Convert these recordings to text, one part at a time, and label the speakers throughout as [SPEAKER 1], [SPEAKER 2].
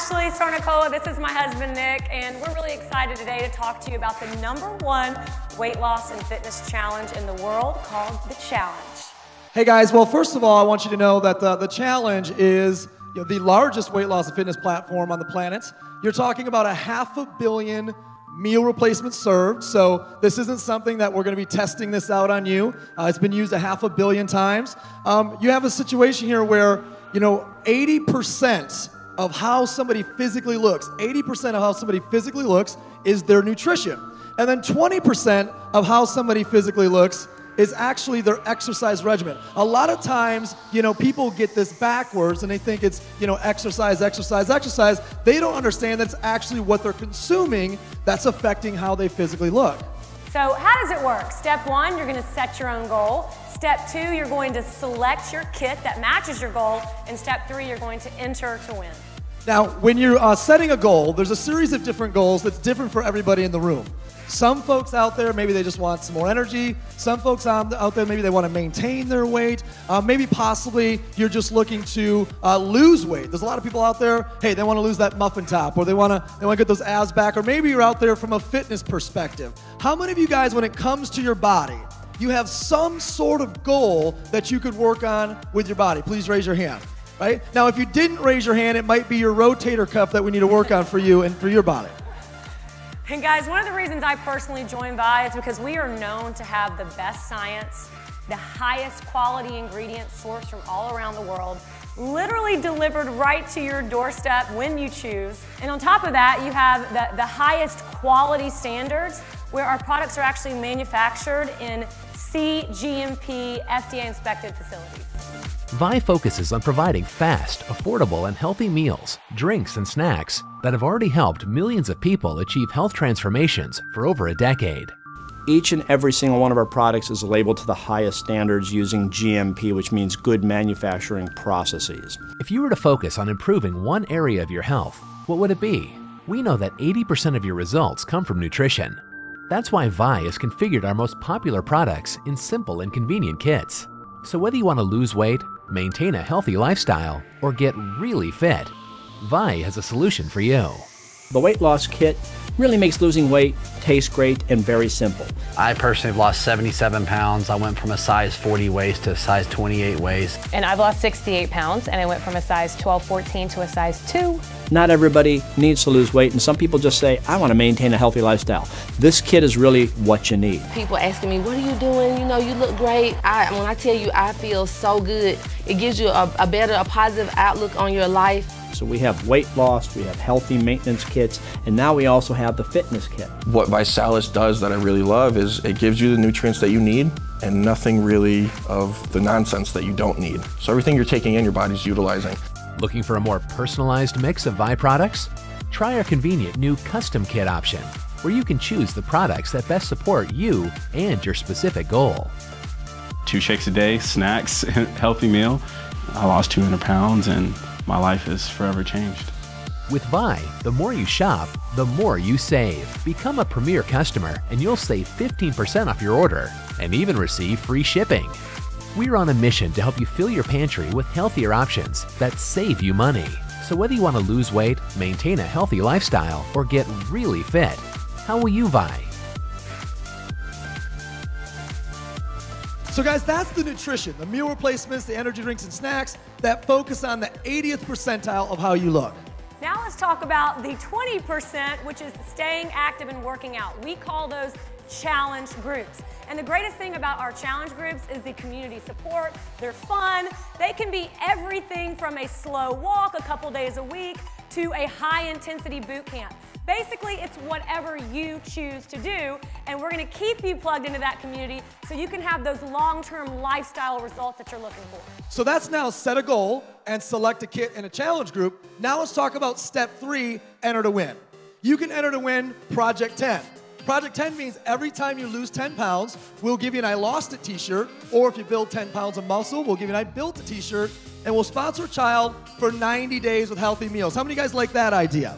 [SPEAKER 1] Ashley Sarnicola. This is my husband, Nick, and we're really excited today to talk to you about the number one weight loss and fitness challenge in the world called The Challenge.
[SPEAKER 2] Hey guys, well, first of all, I want you to know that the, the challenge is you know, the largest weight loss and fitness platform on the planet. You're talking about a half a billion meal replacements served. So this isn't something that we're going to be testing this out on you. Uh, it's been used a half a billion times. Um, you have a situation here where you know, 80% of how somebody physically looks, 80% of how somebody physically looks is their nutrition. And then 20% of how somebody physically looks is actually their exercise regimen. A lot of times, you know, people get this backwards and they think it's, you know, exercise, exercise, exercise. They don't understand that's actually what they're consuming that's affecting how they physically look.
[SPEAKER 1] So, how does it work? Step one, you're gonna set your own goal. Step two, you're going to select your kit that matches your goal. And step three, you're going to enter to win.
[SPEAKER 2] Now, when you're uh, setting a goal, there's a series of different goals that's different for everybody in the room. Some folks out there, maybe they just want some more energy. Some folks out there, maybe they want to maintain their weight. Uh, maybe possibly you're just looking to uh, lose weight. There's a lot of people out there, hey, they want to lose that muffin top or they want to they want to get those abs back or maybe you're out there from a fitness perspective. How many of you guys when it comes to your body, you have some sort of goal that you could work on with your body. Please raise your hand. Right? Now, if you didn't raise your hand, it might be your rotator cuff that we need to work on for you and for your body.
[SPEAKER 1] And guys, one of the reasons I personally joined Vi is because we are known to have the best science, the highest quality ingredients sourced from all around the world, literally delivered right to your doorstep when you choose. And on top of that, you have the, the highest quality standards where our products are actually manufactured in CGMP FDA inspected facilities.
[SPEAKER 3] Vi focuses on providing fast, affordable, and healthy meals, drinks, and snacks that have already helped millions of people achieve health transformations for over a decade.
[SPEAKER 4] Each and every single one of our products is labeled to the highest standards using GMP, which means good manufacturing processes.
[SPEAKER 3] If you were to focus on improving one area of your health, what would it be? We know that 80% of your results come from nutrition. That's why Vi has configured our most popular products in simple and convenient kits. So whether you want to lose weight, maintain a healthy lifestyle, or get really fit, Vi has a solution for you.
[SPEAKER 4] The weight loss kit really makes losing weight taste great and very simple.
[SPEAKER 5] I personally have lost 77 pounds. I went from a size 40 waist to a size 28 waist.
[SPEAKER 6] And I've lost 68 pounds and I went from a size 12, 14 to a size 2.
[SPEAKER 4] Not everybody needs to lose weight and some people just say, I want to maintain a healthy lifestyle. This kit is really what you need.
[SPEAKER 7] People asking me, what are you doing? You know, you look great. I, when I tell you I feel so good, it gives you a, a better, a positive outlook on your life.
[SPEAKER 4] So we have weight loss, we have healthy maintenance kits, and now we also have the fitness kit.
[SPEAKER 8] What ViSalus does that I really love is it gives you the nutrients that you need and nothing really of the nonsense that you don't need. So everything you're taking in, your body's utilizing.
[SPEAKER 3] Looking for a more personalized mix of Vi products? Try our convenient new custom kit option, where you can choose the products that best support you and your specific goal.
[SPEAKER 9] Two shakes a day, snacks, healthy meal. I lost 200 pounds and my life is forever changed.
[SPEAKER 3] With Vi, the more you shop, the more you save. Become a premier customer and you'll save 15% off your order and even receive free shipping. We're on a mission to help you fill your pantry with healthier options that save you money. So whether you want to lose weight, maintain a healthy lifestyle, or get really fit, how will you Vi?
[SPEAKER 2] So, guys, that's the nutrition, the meal replacements, the energy drinks and snacks that focus on the 80th percentile of how you look.
[SPEAKER 1] Now let's talk about the 20%, which is staying active and working out. We call those challenge groups. And the greatest thing about our challenge groups is the community support. They're fun. They can be everything from a slow walk a couple days a week to a high intensity boot camp. Basically, it's whatever you choose to do, and we're gonna keep you plugged into that community so you can have those long-term lifestyle results that you're looking for.
[SPEAKER 2] So that's now set a goal and select a kit in a challenge group. Now let's talk about step three, enter to win. You can enter to win Project 10. Project 10 means every time you lose 10 pounds, we'll give you an I lost it t-shirt, or if you build 10 pounds of muscle, we'll give you an I built a t-shirt, and we'll sponsor a child for 90 days with healthy meals. How many guys like that idea?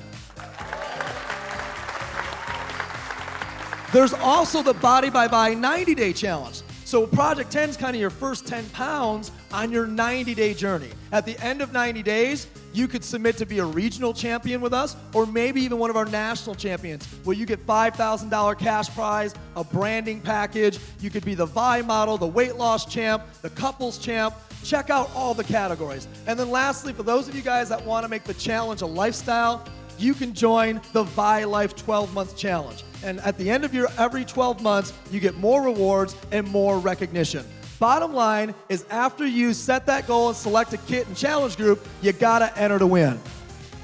[SPEAKER 2] There's also the Body by Vi 90 Day Challenge. So Project 10 is kind of your first 10 pounds on your 90 day journey. At the end of 90 days, you could submit to be a regional champion with us, or maybe even one of our national champions, where you get $5,000 cash prize, a branding package. You could be the VI model, the weight loss champ, the couples champ. Check out all the categories. And then lastly, for those of you guys that want to make the challenge a lifestyle, you can join the Vi Life 12 month challenge. And at the end of your every 12 months, you get more rewards and more recognition. Bottom line is after you set that goal and select a kit and challenge group, you gotta enter to win.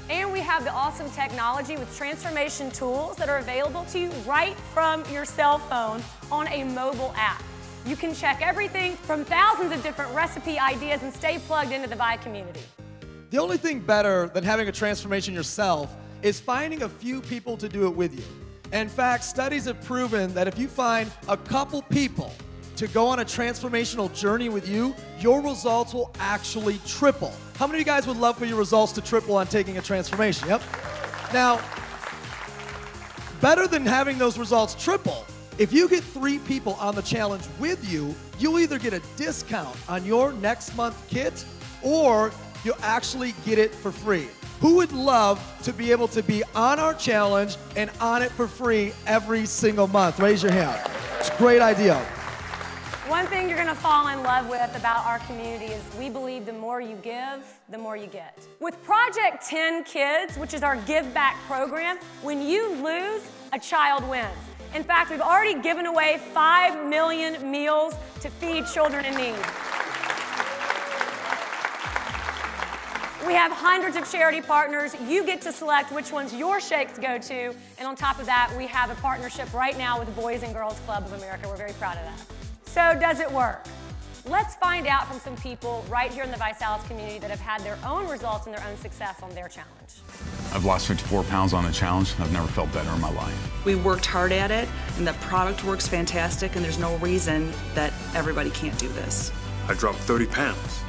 [SPEAKER 1] And we have the awesome technology with transformation tools that are available to you right from your cell phone on a mobile app. You can check everything from thousands of different recipe ideas and stay plugged into the Vi community.
[SPEAKER 2] The only thing better than having a transformation yourself is finding a few people to do it with you. In fact, studies have proven that if you find a couple people to go on a transformational journey with you, your results will actually triple. How many of you guys would love for your results to triple on taking a transformation? Yep. Now, better than having those results triple, if you get three people on the challenge with you, you'll either get a discount on your next month kit or you'll actually get it for free. Who would love to be able to be on our challenge and on it for free every single month? Raise your hand. It's a great idea.
[SPEAKER 1] One thing you're going to fall in love with about our community is we believe the more you give, the more you get. With Project 10 Kids, which is our give back program, when you lose, a child wins. In fact, we've already given away 5 million meals to feed children in need. We have hundreds of charity partners. You get to select which ones your shakes go to. And on top of that, we have a partnership right now with the Boys and Girls Club of America. We're very proud of that. So does it work? Let's find out from some people right here in the ViSalus community that have had their own results and their own success on their challenge.
[SPEAKER 10] I've lost 54 pounds on the challenge. I've never felt better in my life.
[SPEAKER 11] We worked hard at it, and the product works fantastic, and there's no reason that everybody can't do this.
[SPEAKER 12] I dropped 30 pounds.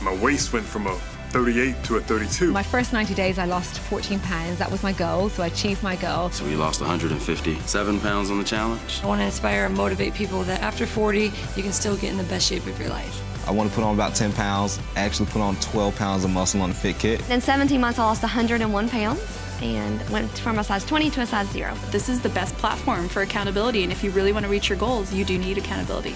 [SPEAKER 12] My waist went from a 38 to a 32.
[SPEAKER 13] My first 90 days, I lost 14 pounds. That was my goal, so I achieved my goal.
[SPEAKER 14] So we lost 157 pounds on the challenge.
[SPEAKER 15] I want to inspire and motivate people that after 40, you can still get in the best shape of your life.
[SPEAKER 16] I want to put on about 10 pounds, I actually put on 12 pounds of muscle on the fit kit.
[SPEAKER 17] In 17 months, I lost 101 pounds and went from a size 20 to a size zero.
[SPEAKER 18] This is the best platform for accountability, and if you really want to reach your goals, you do need accountability.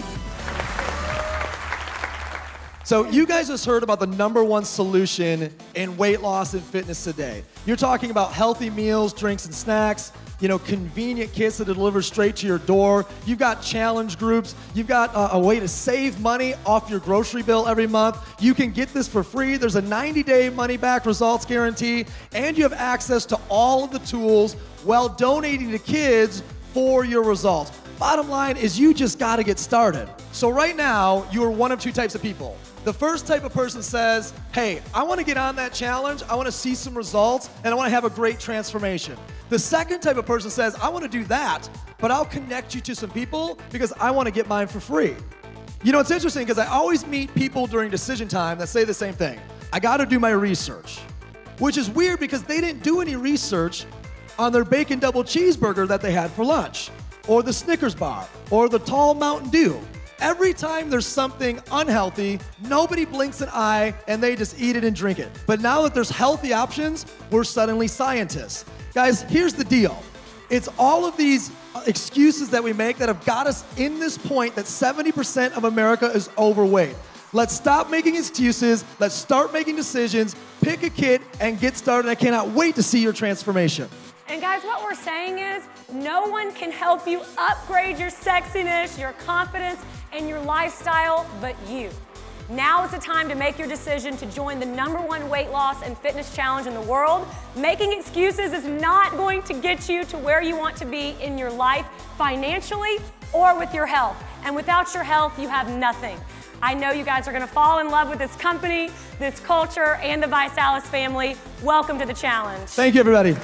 [SPEAKER 2] So you guys just heard about the number one solution in weight loss and fitness today. You're talking about healthy meals, drinks, and snacks. You know, convenient kits that deliver straight to your door. You've got challenge groups. You've got a, a way to save money off your grocery bill every month. You can get this for free. There's a 90-day money-back results guarantee, and you have access to all of the tools while donating to kids for your results. Bottom line is you just got to get started. So right now, you are one of two types of people. The first type of person says, hey, I want to get on that challenge, I want to see some results, and I want to have a great transformation. The second type of person says, I want to do that, but I'll connect you to some people because I want to get mine for free. You know, it's interesting because I always meet people during decision time that say the same thing. I got to do my research, which is weird because they didn't do any research on their bacon double cheeseburger that they had for lunch, or the Snickers bar, or the tall Mountain Dew. Every time there's something unhealthy, nobody blinks an eye and they just eat it and drink it. But now that there's healthy options, we're suddenly scientists. Guys, here's the deal. It's all of these uh, excuses that we make that have got us in this point that 70% of America is overweight. Let's stop making excuses. Let's start making decisions. Pick a kit and get started. I cannot wait to see your transformation.
[SPEAKER 1] And guys, what we're saying is no one can help you upgrade your sexiness, your confidence, and your lifestyle but you. Now is the time to make your decision to join the number one weight loss and fitness challenge in the world. Making excuses is not going to get you to where you want to be in your life financially or with your health. And without your health, you have nothing. I know you guys are going to fall in love with this company, this culture, and the ViSalus family. Welcome to the challenge.
[SPEAKER 2] Thank you, everybody.